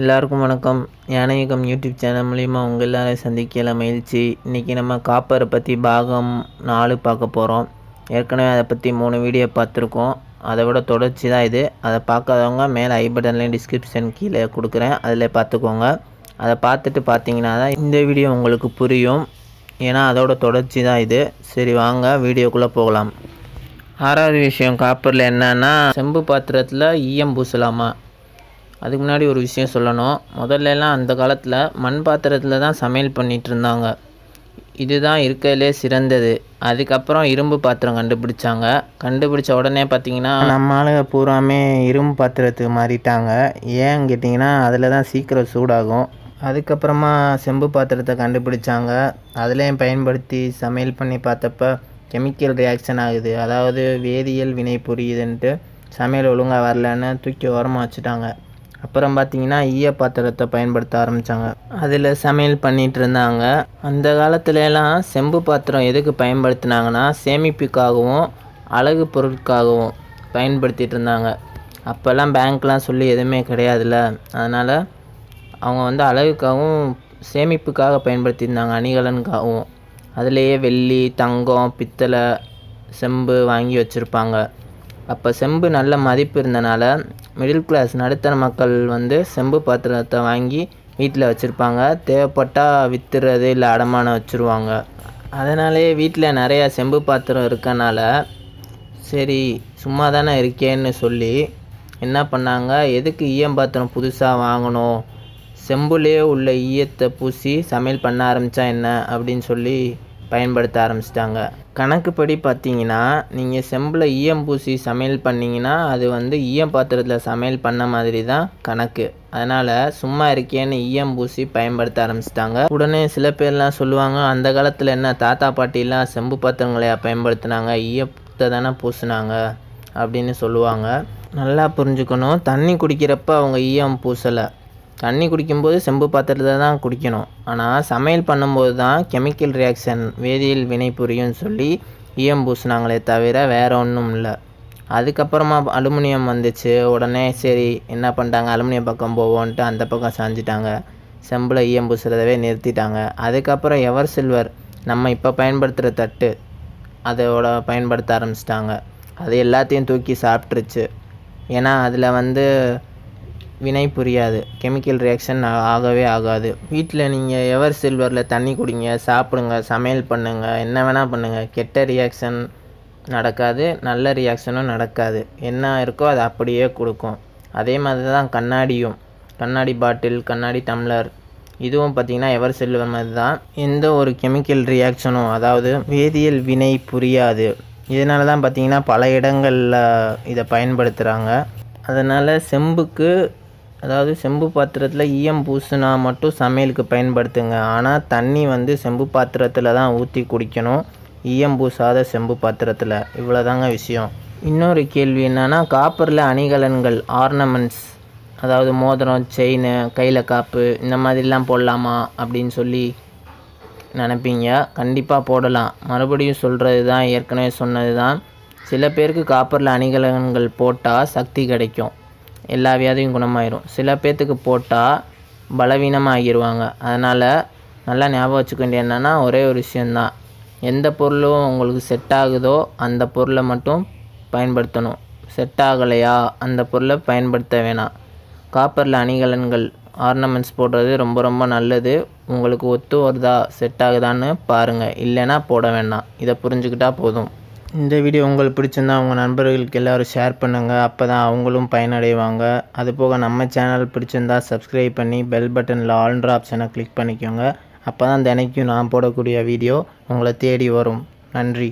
எல்லாருக்கும் வணக்கம். யானையகம் YouTube channel மூலிமா உங்கள் எல்லாரையும் சந்திக்கல மகிழ்ச்சி. இன்றைக்கி நம்ம காப்பரை பற்றி பாகம் நாலு பார்க்க போகிறோம் ஏற்கனவே அதை பற்றி மூணு வீடியோ பார்த்துருக்கோம். அதை விட தொடர்ச்சி தான் இது. அதை பார்க்காதவங்க மேலே ஐ பட்டன்லேயும் டிஸ்கிரிப்ஷன் கீழே கொடுக்குறேன். அதில் பார்த்துக்கோங்க. அதை பார்த்துட்டு பார்த்தீங்கன்னா தான் இந்த வீடியோ உங்களுக்கு புரியும். ஏன்னா அதோட தொடர்ச்சி தான் இது. சரி வாங்க வீடியோக்குள்ளே போகலாம். ஆறாவது விஷயம் காப்பரில் என்னன்னா செம்பு பாத்திரத்தில் ஈயம் பூசலாமா? அதுக்கு முன்னாடி ஒரு விஷயம் சொல்லணும். முதல்ல எல்லாம் அந்த காலத்தில் மண் பாத்திரத்தில் தான் சமையல் பண்ணிகிட்டு இருந்தாங்க. இதுதான் இருக்கிறதுலே சிறந்தது. அதுக்கப்புறம் இரும்பு பாத்திரம் கண்டுபிடிச்சாங்க. கண்டுபிடிச்ச உடனே பார்த்தீங்கன்னா நம்ம ஆளுங்க பூராமே இரும்பு பாத்திரத்துக்கு மாறிட்டாங்க. ஏன்னு கேட்டிங்கன்னா அதில் தான் சீக்கிரம் சூடாகும். அதுக்கப்புறமா செம்பு பாத்திரத்தை கண்டுபிடிச்சாங்க. அதுலேயும் பயன்படுத்தி சமையல் பண்ணி பார்த்தப்ப கெமிக்கல் ரியாக்ஷன் ஆகுது. அதாவது வேதியியல் வினை புரியுதுன்ட்டு சமையல் ஒழுங்காக வரலன்னு தூக்கி ஓரமாக வச்சுட்டாங்க. அப்புறம் பார்த்தீங்கன்னா ஈய பாத்திரத்தை பயன்படுத்த ஆரம்பித்தாங்க அதில் சமையல் பண்ணிகிட்டு இருந்தாங்க. அந்த காலத்துலலாம் செம்பு பாத்திரம் எதுக்கு பயன்படுத்தினாங்கன்னா சேமிப்புக்காகவும் அழகு பொருட்காகவும் பயன்படுத்திகிட்டு இருந்தாங்க. அப்போல்லாம் பேங்க்லாம் சொல்லி எதுவுமே கிடையாதுல்ல. அதனால் அவங்க வந்து அழகுக்காகவும் சேமிப்புக்காக பயன்படுத்தியிருந்தாங்க அணிகலனுக்காகவும். அதுலேயே வெள்ளி தங்கம் பித்தளை செம்பு வாங்கி வச்சுருப்பாங்க. அப்போ செம்பு நல்ல மதிப்பு இருந்தனால மிடில் கிளாஸ் நடுத்தர மக்கள் வந்து செம்பு பாத்திரத்தை வாங்கி வீட்டில் வச்சுருப்பாங்க. தேவைப்பட்டால் விற்றுறது இல்லை அடமானம் வச்சுருவாங்க. அதனாலே வீட்டில் நிறையா செம்பு பாத்திரம் இருக்கனால சரி சும்மா தானே இருக்கேன்னு சொல்லி என்ன பண்ணாங்க? எதுக்கு ஈயம் பாத்திரம் புதுசாக வாங்கணும்? செம்புலேயே உள்ள ஈயத்தை பூசி சமையல் பண்ண ஆரம்பித்தா என்ன? அப்படின்னு சொல்லி பயன்படுத்த ஆரம்பிச்சிட்டாங்க. கணக்குப்படி பார்த்தீங்கன்னா நீங்கள் செம்பில் ஈயம் பூசி சமையல் பண்ணிங்கன்னா அது வந்து ஈயம் பாத்திரத்தில் சமையல் பண்ண மாதிரி தான் கணக்கு. அதனால் சும்மா இருக்கேன்னு ஈயம் பூசி பயன்படுத்த ஆரம்பிச்சிட்டாங்க. உடனே சில பேர்லாம் சொல்லுவாங்க அந்த காலத்தில் என்ன தாத்தா பாட்டிலாம் செம்பு பாத்திரங்களையா பயன்படுத்தினாங்க ஈயத்தை தானே பூசினாங்க அப்படின்னு சொல்லுவாங்க. நல்லா புரிஞ்சுக்கணும். தண்ணி குடிக்கிறப்ப அவங்க ஈயம் பூசலை. தண்ணி குடிக்கும்போது செம்பு பாத்திரத்தில் தான் குடிக்கணும். ஆனால் சமையல் பண்ணும்போது தான் கெமிக்கல் ரியாக்ஷன் வேதியியல் வினை புரியும்னு சொல்லி ஈயம் பூசினாங்களே தவிர வேறு ஒன்றும் இல்லை. அதுக்கப்புறமா அலுமினியம் வந்துச்சு. உடனே சரி என்ன பண்ணிட்டாங்க? அலுமினியம் பக்கம் போவோன்ட்டு அந்த பக்கம் சாஞ்சிட்டாங்க. செம்பில் ஈயம் பூசுறதவே நிறுத்திட்டாங்க. அதுக்கப்புறம் எவர் சில்வர் நம்ம இப்போ பயன்படுத்துகிற தட்டு அதோட பயன்படுத்த ஆரம்பிச்சிட்டாங்க. அது எல்லாத்தையும் தூக்கி சாப்பிட்ருச்சு ஏன்னா அதில் வந்து வினை புரியாது. கெமிக்கல் ரியாக்ஷன் ஆகவே ஆகாது. வீட்டில் நீங்கள் எவர் சில்வரில் தண்ணி குடிங்க சாப்பிடுங்க சமையல் பண்ணுங்கள் என்ன வேணால் பண்ணுங்கள் கெட்ட ரியாக்ஷன் நடக்காது நல்ல ரியாக்ஷனும் நடக்காது. என்ன இருக்கோ அது அப்படியே கொடுக்கும். அதே மாதிரி தான் கண்ணாடியும். கண்ணாடி பாட்டில் கண்ணாடி டம்ளர் இதுவும் பார்த்திங்கன்னா எவர் சில்வர் மாதிரி தான் எந்த ஒரு கெமிக்கல் ரியாக்ஷனும் அதாவது வேதியியல் வினை புரியாது. இதனால தான் பார்த்திங்கன்னா பல இடங்களில் இதை பயன்படுத்துகிறாங்க அதனால் செம்புக்கு அதாவது செம்பு பாத்திரத்தில் ஈயம் பூசினா மட்டும் சமையலுக்கு பயன்படுத்துங்க. ஆனால் தண்ணி வந்து செம்பு பாத்திரத்தில் தான் ஊற்றி குடிக்கணும். ஈயம் பூசாத செம்பு பாத்திரத்தில். இவ்வளோதாங்க விஷயம். இன்னொரு கேள்வி என்னென்னா காப்பரில் அணிகலன்கள் ஆர்னமெண்ட்ஸ் அதாவது மோதிரம் செயின் கையில் காப்பு இந்த மாதிரிலாம் போடலாமா அப்படின்னு சொல்லி நினைப்பீங்க. கண்டிப்பாக போடலாம். மறுபடியும் சொல்கிறது தான் ஏற்கனவே சொன்னது தான் சில பேருக்கு காப்பரில் அணிகலன்கள் போட்டால் சக்தி கிடைக்கும். எல்லா வியாதியும் குணமாயிரும். சில பேர்த்துக்கு போட்டால் பலவீனமாக ஆகிடுவாங்க அதனால் நல்லா ஞாபகம் வச்சுக்க வேண்டிய என்னென்னா ஒரே ஒரு விஷயந்தான் எந்த பொருளும் உங்களுக்கு செட் ஆகுதோ அந்த பொருளை மட்டும் பயன்படுத்தணும். செட் ஆகலையா அந்த பொருளை பயன்படுத்த வேணாம். காப்பரில் அணிகலன்கள் ஆர்னமெண்ட்ஸ் போடுறது ரொம்ப ரொம்ப நல்லது. உங்களுக்கு ஒத்து வருதா செட் ஆகுதான்னு பாருங்கள் இல்லைன்னா போட வேண்டாம் இதை புரிஞ்சுக்கிட்டால் போதும். இந்த வீடியோ உங்களுக்கு பிடிச்சிருந்தா உங்கள் நண்பர்களுக்கு எல்லோரும் ஷேர் பண்ணுங்கள் அப்போ தான் அவங்களும் பயனடைவாங்க. அதுபோக நம்ம சேனல் பிடிச்சிருந்தா சப்ஸ்கிரைப் பண்ணி பெல் பட்டனில் ஆல்ன்ற ஆப்ஷனை கிளிக் பண்ணிக்கோங்க. அப்போ தான் தினைக்கும் நான் போடக்கூடிய வீடியோ உங்களை தேடி வரும். நன்றி.